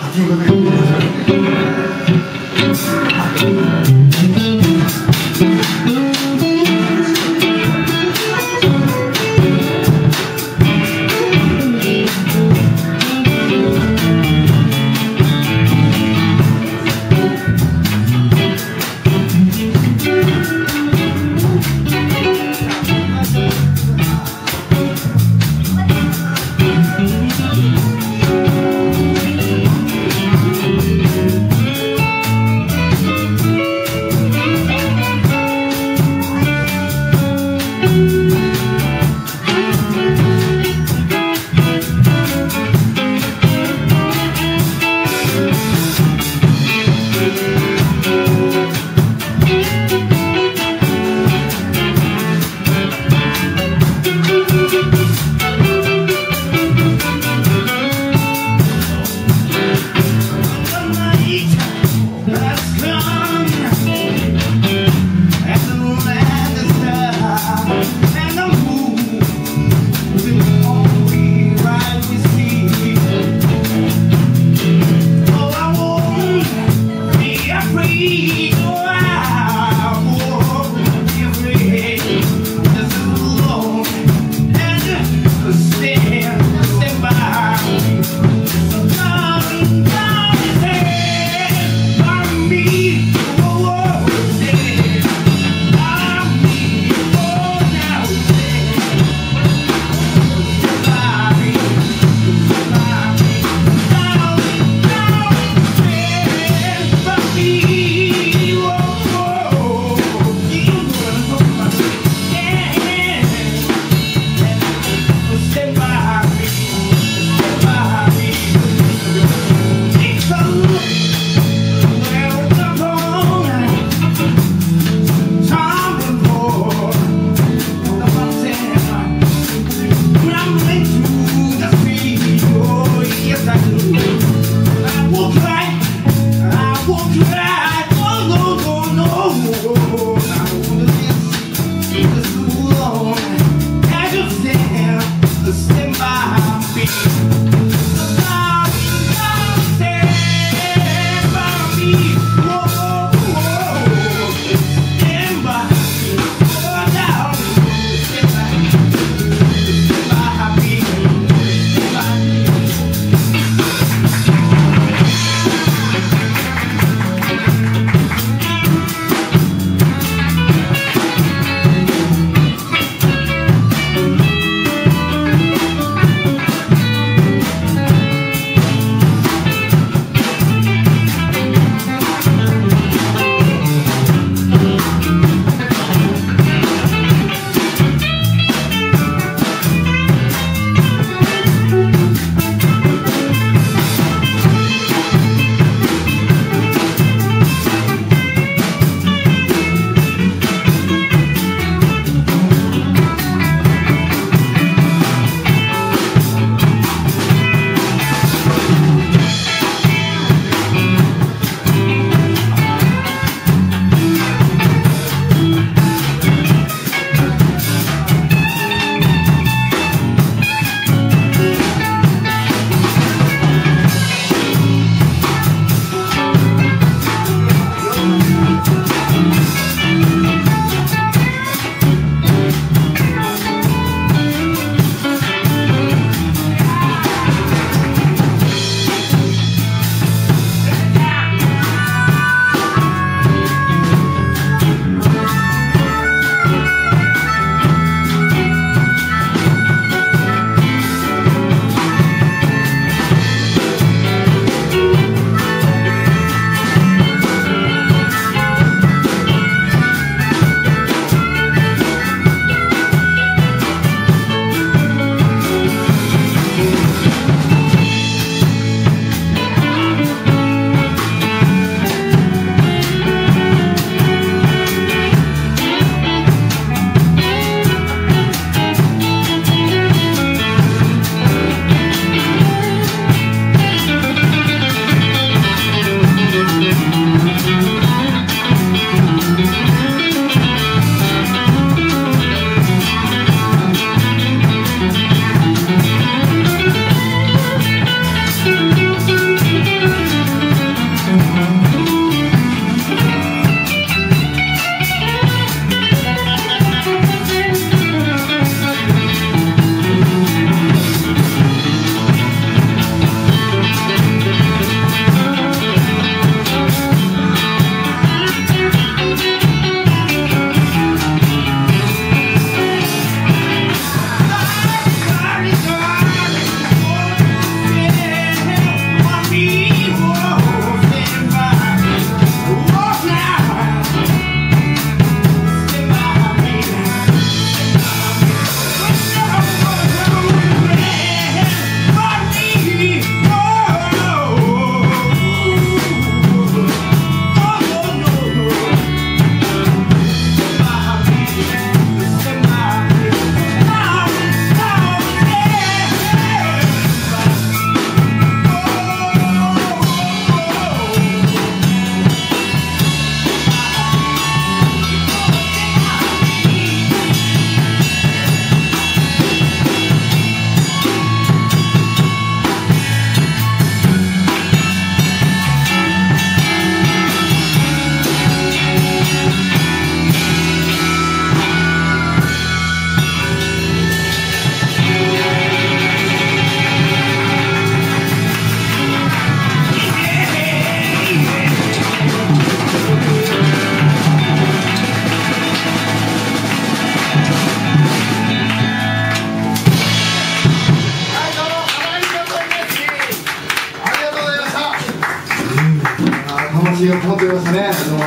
パチンコで。Bye. 思ってますね。